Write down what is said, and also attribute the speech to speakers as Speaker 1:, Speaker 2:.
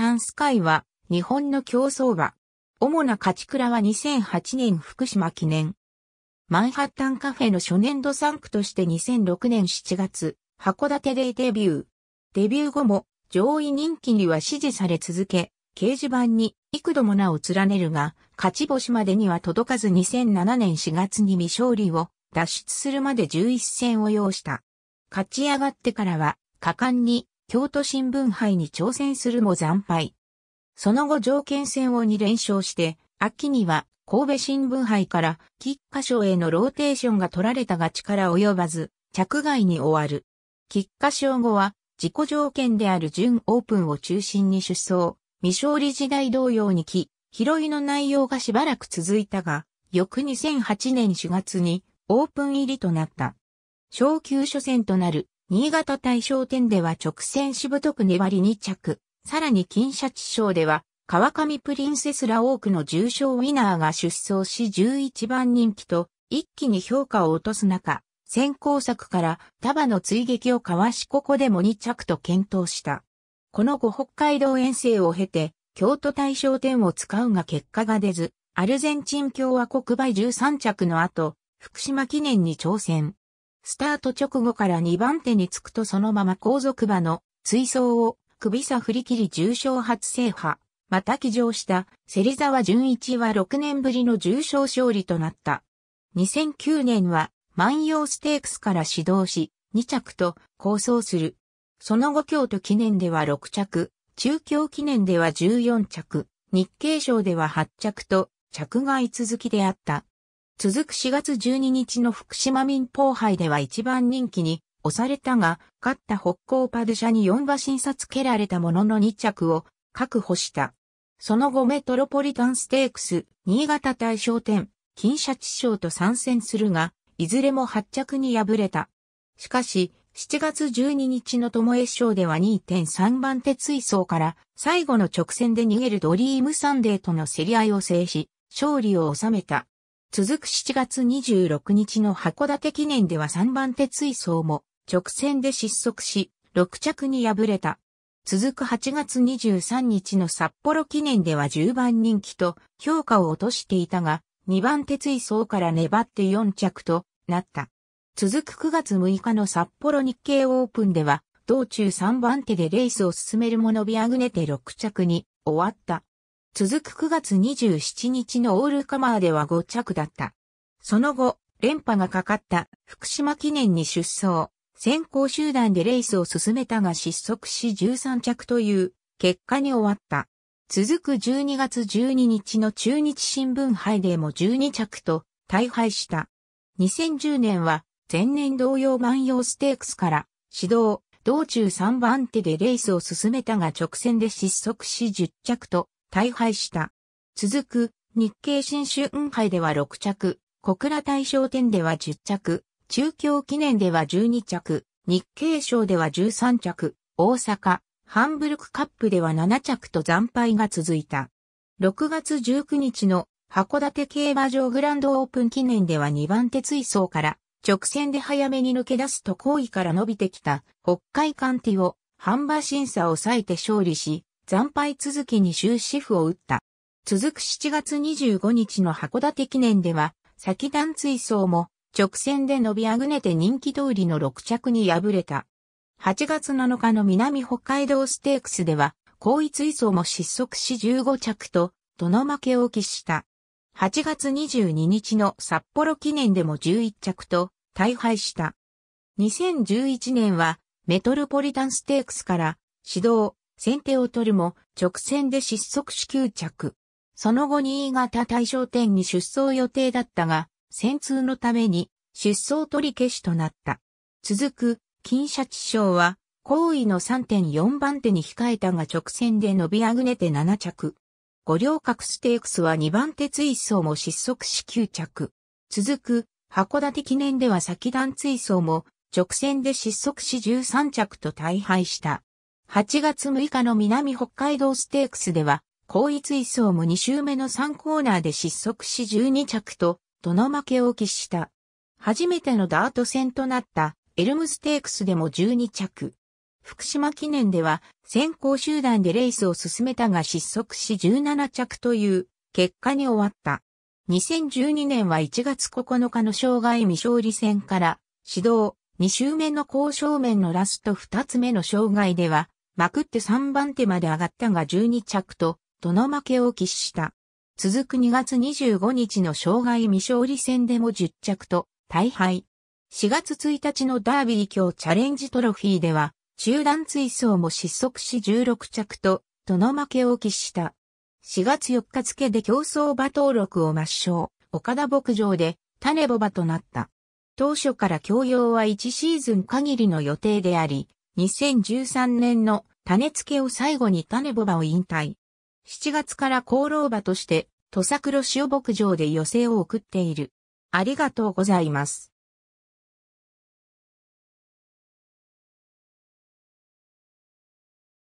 Speaker 1: タンスカイは日本の競走馬。主な勝ち倉は2008年福島記念。マンハッタンカフェの初年度3区として2006年7月、函館でデビュー。デビュー後も上位人気には支持され続け、掲示板に幾度も名を連ねるが、勝ち星までには届かず2007年4月に未勝利を脱出するまで11戦を要した。勝ち上がってからは、果敢に京都新聞杯に挑戦するも惨敗。その後条件戦を2連勝して、秋には神戸新聞杯から菊花賞へのローテーションが取られたが力及ばず、着外に終わる。菊花賞後は自己条件である準オープンを中心に出走。未勝利時代同様にき、拾いの内容がしばらく続いたが、翌2008年4月にオープン入りとなった。小級初戦となる新潟大賞典では直線しぶとく粘り2着。さらに金シャチ賞では川上プリンセスら多くの重賞ウィナーが出走し11番人気と一気に評価を落とす中、先行策から束の追撃をかわしここでも2着と検討した。この後北海道遠征を経て、京都大賞典を使うが結果が出ず、アルゼンチン共和国売13着の後、福島記念に挑戦。スタート直後から2番手につくとそのまま後続馬の追走を首差振り切り重賞初制覇。また騎乗した芹沢純一は6年ぶりの重賞勝利となった。2009年は万葉ステークスから始動し、2着と構想する。その後京都記念では6着、中京記念では14着、日経賞では8着と着外続きであった。続く4月12日の福島民報杯では一番人気に押されたが、勝ったホッコーパドゥシャに4馬身差つけられたものの2着を確保した。その後メトロポリタンステークス、新潟大賞典、金シャチ賞と参戦するが、いずれも発着に敗れた。しかし、7月12日の巴賞では2.3番手追走から最後の直線で逃げるドリームサンデーとの競り合いを制し、勝利を収めた。続く7月26日の函館記念では3番手追走も直線で失速し、6着に敗れた。続く8月23日の札幌記念では10番人気と評価を落としていたが、2番手追走から粘って4着となった。続く9月6日の札幌日経オープンでは、道中3番手でレースを進めるも伸びあぐねて6着に終わった。続く9月27日のオールカマーでは5着だった。その後、連覇がかかった福島記念に出走。先行集団でレースを進めたが失速し13着という結果に終わった。続く12月12日の中日新聞杯でも12着と大敗した。2010年は前年同様万葉ステークスから指導、道中3番手でレースを進めたが直線で失速し10着と大敗した。続く日経新春杯では6着、小倉大賞典では10着、中京記念では12着、日経賞では13着、大阪、ハンブルクカップでは7着と惨敗が続いた。6月19日の函館競馬場グランドオープン記念では2番手追走から直線で早めに抜け出すと後位から伸びてきた北海艦ティを販売審査を抑えて勝利し、惨敗続きに終止符を打った。続く7月25日の函館記念では、先段追走も直線で伸びあぐねて人気通りの6着に敗れた。8月7日の南北海道ステークスでは、後位追走も失速し15着と、どの負けを喫した。8月22日の札幌記念でも11着と大敗した。2011年はメトロポリタンステークスから指導、先手を取るも直線で失速し9着。その後新潟大賞典に出走予定だったが、戦痛のために出走取り消しとなった。続く金シャチ賞は、後位の3.4番手に控えたが直線で伸びあぐねて7着。五稜郭ステークスは2番手追走も失速し9着。続く函館記念では先段追走も直線で失速し13着と大敗した。8月6日の南北海道ステークスでは、後位追走も2周目の3コーナーで失速し12着とどの負けを喫した。初めてのダート戦となったエルムステークスでも12着。福島記念では先行集団でレースを進めたが失速し17着という結果に終わった。2012年は1月9日の障害未勝利戦から指導2周目の交渉面のラスト2つ目の障害ではまくって3番手まで上がったが12着とどの負けを喫した。続く2月25日の障害未勝利戦でも10着と大敗。4月1日のダービー今日チャレンジトロフィーでは中団追走も失速し16着と、どの負けを喫した。4月4日付で競走馬登録を抹消、岡田牧場で種ボ馬となった。当初から供用は1シーズン限りの予定であり、2013年の種付けを最後に種ボバを引退。7月から功労馬として、土佐黒塩牧場で寄生を送っている。ありがとうございます。